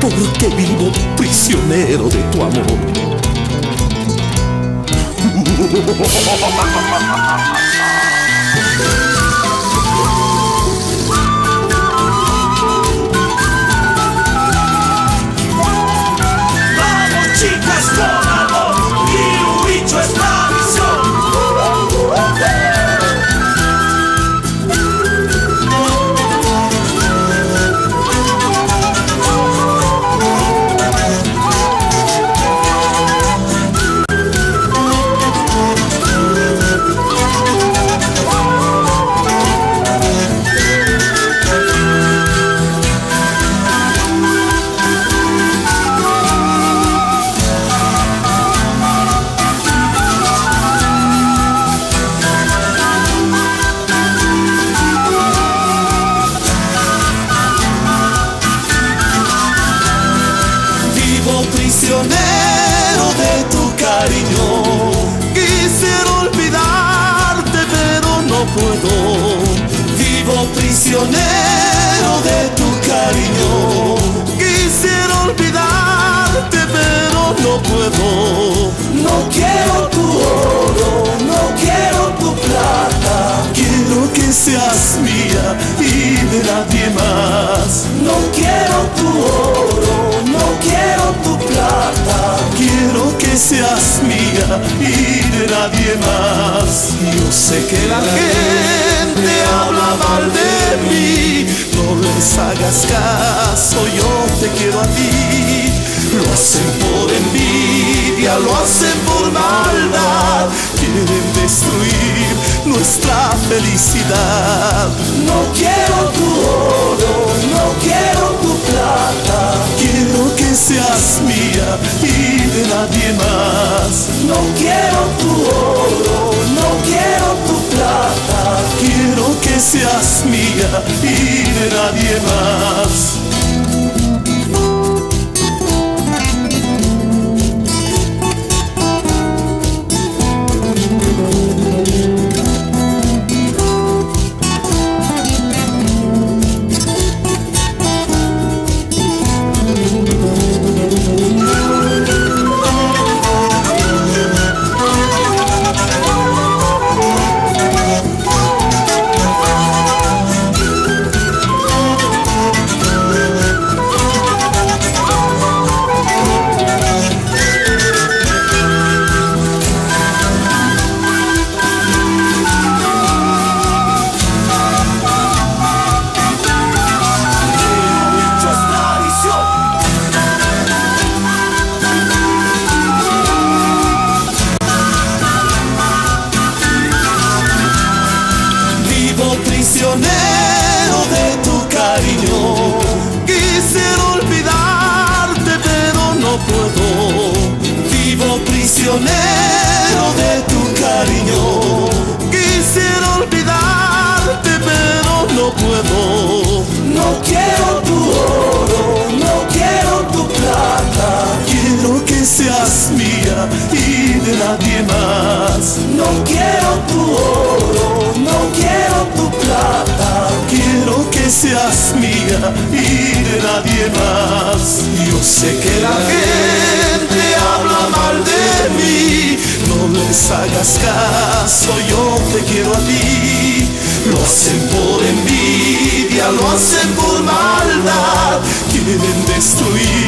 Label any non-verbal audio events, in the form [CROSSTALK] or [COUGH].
porque vivo prisionero de tu amor. [LAUGHS] nadie más. No quiero tu oro, no quiero tu plata. Quiero que seas mía y de nadie más. Yo sé que la gente habla mal de mí. No les hagas caso, yo te quiero a ti. Lo hacen por envidia, lo hacen por maldad. Quieren destruir nuestra felicidad. No quiero tu oro, no quiero tu plata. Quiero que seas mía y de nadie más. No quiero tu oro, no quiero tu plata. Quiero que seas mía y de nadie más. Seas mía y de nadie más. No quiero tu oro, no quiero tu plata. Quiero que seas mía y de nadie más. Yo sé que la gente habla mal de mí. No les hagas caso, yo te quiero a ti. Lo hacen por envidia, lo hacen por maldad. Quieren destruir